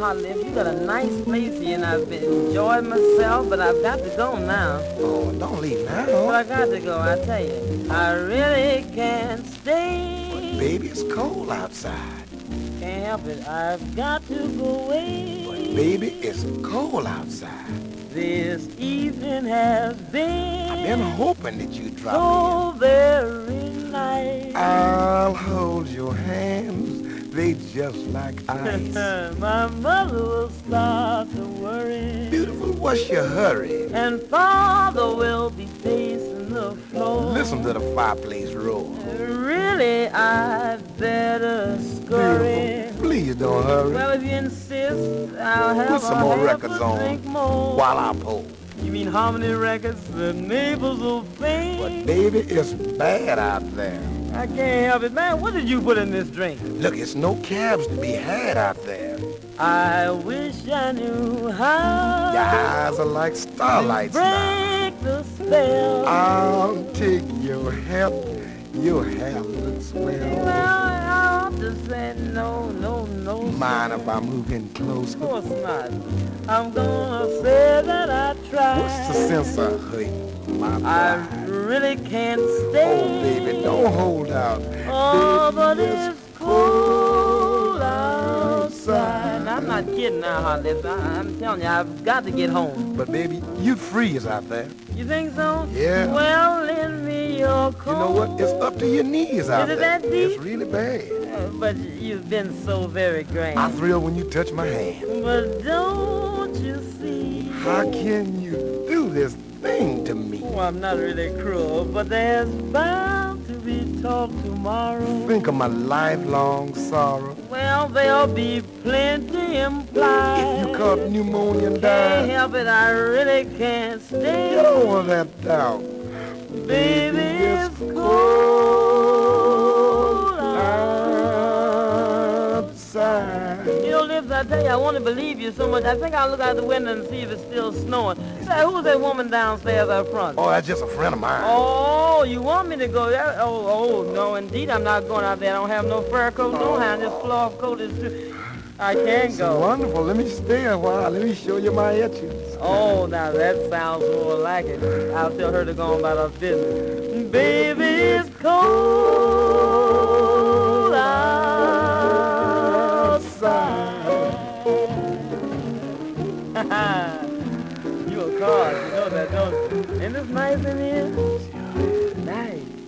Lips, you got a nice place here, and I've been enjoying myself, but I've got to go now. Oh, don't leave now. But. I got to go, I tell you. I really can't stay. But baby, it's cold outside. Can't help it. I've got to go away. But baby, it's cold outside. This evening has been, I've been hoping that you'd drop so very nice. in. They just like ice. My mother will start to worry. Beautiful, what's your hurry? And father will be pacing the floor. Listen to the fireplace roar. Really, I'd better scurry. Beautiful, please don't hurry. Well, if you insist, I'll have Put some more records on more. while I pull. You mean Harmony records? The neighbors will But baby, it's bad out there. I can't help it, man. What did you put in this drink? Look, it's no cabs to be had out there. I wish I knew how Your eyes are like starlights now. break the spell. I'll take your help. Your hair looks well, swell. I ought to say no, no, no. Mind sir. if I move in close? Of course not. I'm gonna say that I tried. What's the sense of hurting my I really can't stay. Oh, baby, don't hold out. Oh, Baby, but it's cold outside. I'm not kidding now, Hot I, I'm telling you, I've got to get home. But baby, you'd freeze out there. You think so? Yeah. Well, lend me coat. You know what? It's up to your knees out Is it there. that deep? It's really bad. Uh, But you've been so very grand. I thrill when you touch my hand. But don't you see? How can you do this thing to me? Oh, I'm not really cruel, but there's bound to be talk tomorrow. Think of my lifelong sorrow. Well, there'll be plenty implied. If you caught pneumonia and Can't help it, I really can't stay. get over that doubt. I tell you, I want to believe you so much. I think I'll look out the window and see if it's still snowing. Say, who's that woman downstairs out front? Oh, that's just a friend of mine. Oh, you want me to go there? Oh, oh, no, indeed, I'm not going out there. I don't have no fur coat, no oh. hand. This cloth coat is too... I can go. Wonderful. Let me stay a while. Let me show you my etchings. Oh, now that sounds more like it. I'll tell her to go on about her business. Baby, it's cold outside. you a card. You know that, don't you? Isn't this nice in here? Nice.